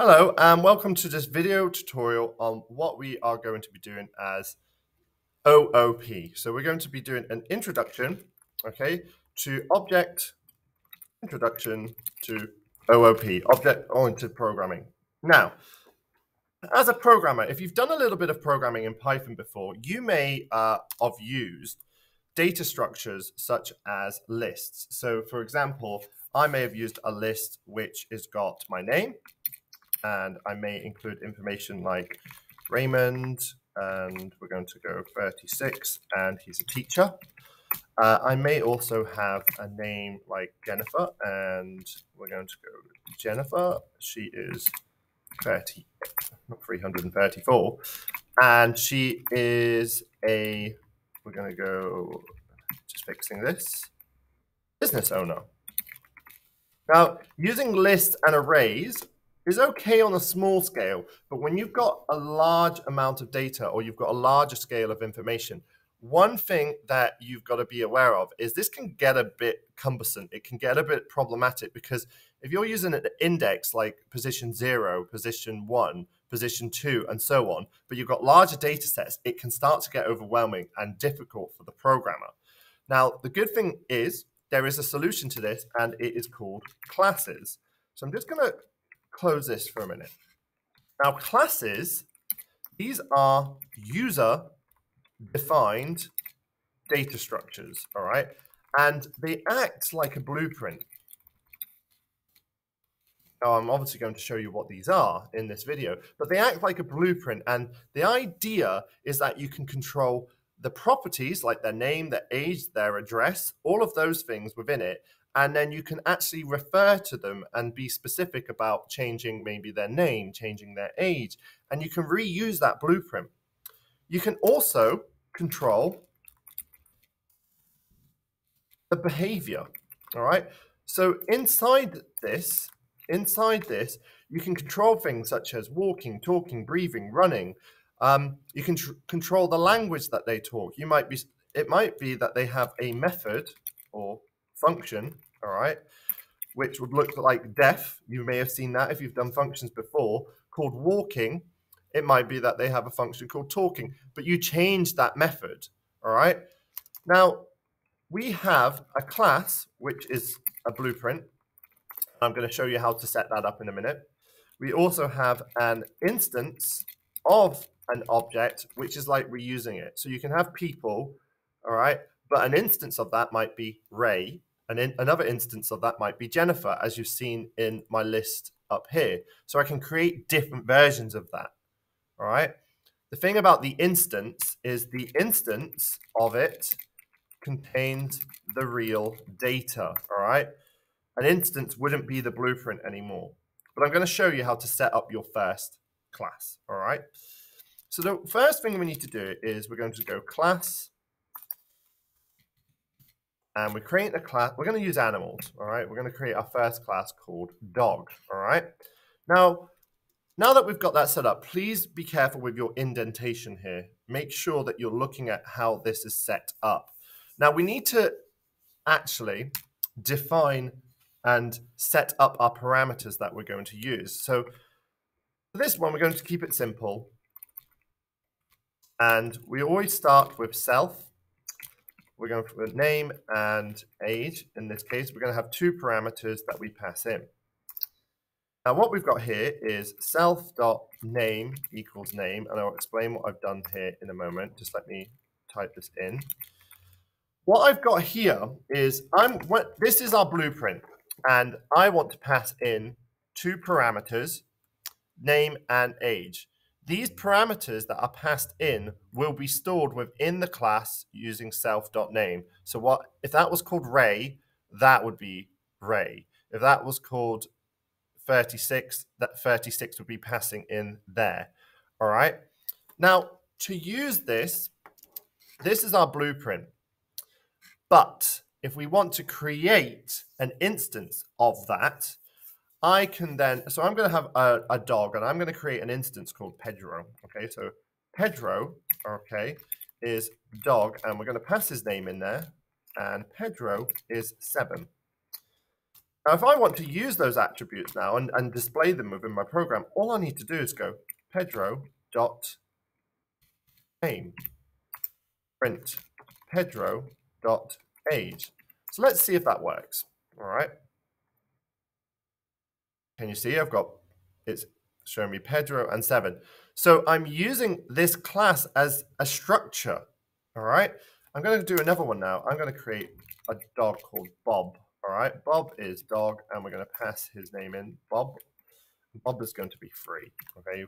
Hello and welcome to this video tutorial on what we are going to be doing as OOP. So we're going to be doing an introduction, okay, to object introduction to OOP, object-oriented programming. Now, as a programmer, if you've done a little bit of programming in Python before, you may uh, have used data structures such as lists. So for example, I may have used a list which has got my name, and I may include information like Raymond, and we're going to go 36, and he's a teacher. Uh, I may also have a name like Jennifer, and we're going to go Jennifer. She is 30, not 334, and she is a, we're going to go, just fixing this, business owner. Now, using lists and arrays is okay on a small scale, but when you've got a large amount of data or you've got a larger scale of information, one thing that you've got to be aware of is this can get a bit cumbersome. It can get a bit problematic because if you're using an index like position zero, position one, position two, and so on, but you've got larger data sets, it can start to get overwhelming and difficult for the programmer. Now, the good thing is there is a solution to this, and it is called classes. So I'm just going to close this for a minute. Now, classes, these are user defined data structures, all right? And they act like a blueprint. Now, I'm obviously going to show you what these are in this video, but they act like a blueprint. And the idea is that you can control the properties like their name, their age, their address, all of those things within it, and then you can actually refer to them and be specific about changing maybe their name, changing their age, and you can reuse that blueprint. You can also control the behavior, all right? So inside this, inside this, you can control things such as walking, talking, breathing, running. Um, you can control the language that they talk. You might be, it might be that they have a method or function, all right, which would look like def. You may have seen that if you've done functions before, called walking. It might be that they have a function called talking, but you change that method, all right? Now, we have a class, which is a blueprint. I'm going to show you how to set that up in a minute. We also have an instance of an object, which is like reusing it. So you can have people, all right, but an instance of that might be Ray, and in, another instance of that might be Jennifer, as you've seen in my list up here. So I can create different versions of that. All right. The thing about the instance is the instance of it contains the real data. All right. An instance wouldn't be the blueprint anymore. But I'm going to show you how to set up your first class. All right. So the first thing we need to do is we're going to go class and we're creating a class. We're going to use animals, all right? We're going to create our first class called dog, all right? Now, now that we've got that set up, please be careful with your indentation here. Make sure that you're looking at how this is set up. Now, we need to actually define and set up our parameters that we're going to use. So for this one, we're going to keep it simple. And we always start with self we're going for name and age. In this case, we're going to have two parameters that we pass in. Now what we've got here is self.name equals name, and I'll explain what I've done here in a moment. Just let me type this in. What I've got here is I'm what this is our blueprint, and I want to pass in two parameters, name and age. These parameters that are passed in will be stored within the class using self.name. So what if that was called Ray, that would be Ray. If that was called 36, that 36 would be passing in there. All right. Now, to use this, this is our blueprint. But if we want to create an instance of that, I can then, so I'm going to have a, a dog and I'm going to create an instance called Pedro. Okay, so Pedro, okay, is dog and we're going to pass his name in there and Pedro is seven. Now, if I want to use those attributes now and, and display them within my program, all I need to do is go Pedro dot name print Pedro dot age. So let's see if that works. All right. Can you see I've got it's showing me Pedro and seven. So I'm using this class as a structure. All right. I'm going to do another one now. I'm going to create a dog called Bob. All right. Bob is dog, and we're going to pass his name in Bob. Bob is going to be free. Okay.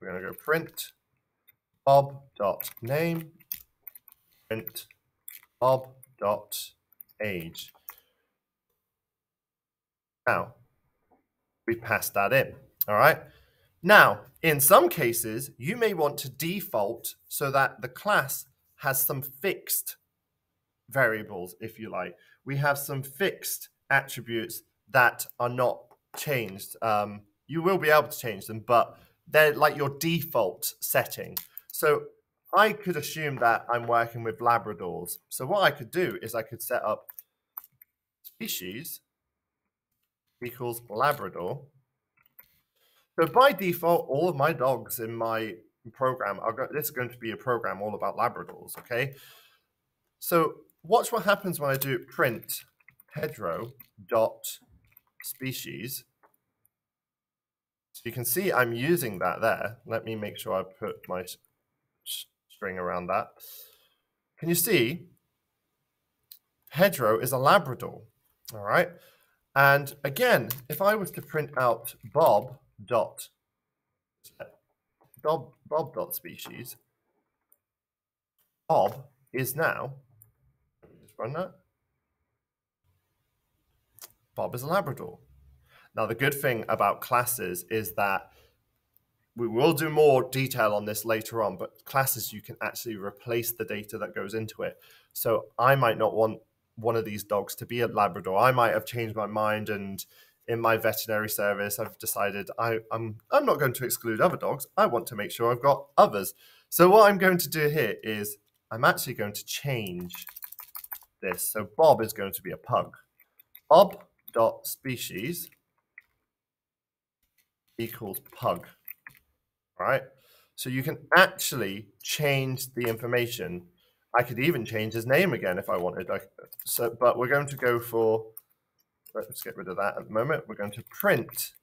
We're going to go print Bob dot name print Bob dot age. Now we pass that in. All right. Now, in some cases, you may want to default so that the class has some fixed variables, if you like. We have some fixed attributes that are not changed. Um, you will be able to change them, but they're like your default setting. So I could assume that I'm working with Labradors. So what I could do is I could set up species equals Labrador. So by default, all of my dogs in my program are this is going to be a program all about Labradors, okay? So watch what happens when I do print Pedro dot species. So you can see I'm using that there. Let me make sure I put my string around that. Can you see? Pedro is a Labrador, all right? And again, if I was to print out Bob dot Bob, Bob dot species, Bob is now, just run that. Bob is a Labrador. Now, the good thing about classes is that we will do more detail on this later on, but classes, you can actually replace the data that goes into it. So I might not want one of these dogs to be a Labrador. I might have changed my mind and in my veterinary service, I've decided I, I'm I'm not going to exclude other dogs. I want to make sure I've got others. So what I'm going to do here is I'm actually going to change this. So Bob is going to be a pug. Bob dot species equals pug. All right. So you can actually change the information I could even change his name again if I wanted. I, so, but we're going to go for, let's get rid of that at the moment. We're going to print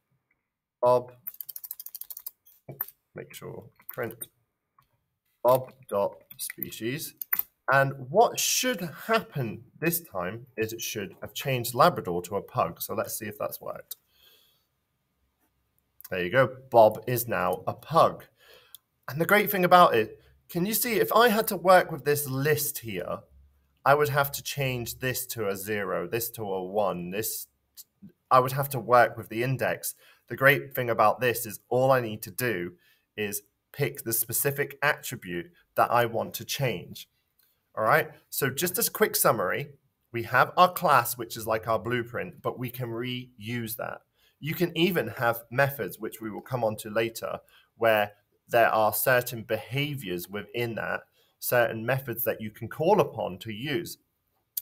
Bob, make sure, print Bob dot species. And what should happen this time is it should have changed Labrador to a pug. So let's see if that's worked. There you go. Bob is now a pug. And the great thing about it can you see if I had to work with this list here, I would have to change this to a zero, this to a one, this, I would have to work with the index. The great thing about this is all I need to do is pick the specific attribute that I want to change. All right, so just as a quick summary, we have our class, which is like our blueprint, but we can reuse that. You can even have methods, which we will come on to later, where there are certain behaviors within that, certain methods that you can call upon to use.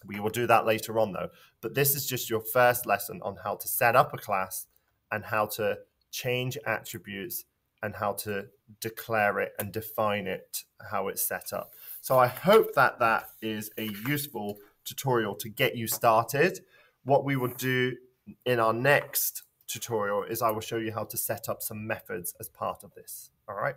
We will do that later on though. But this is just your first lesson on how to set up a class and how to change attributes and how to declare it and define it, how it's set up. So I hope that that is a useful tutorial to get you started. What we will do in our next tutorial is I will show you how to set up some methods as part of this. All right.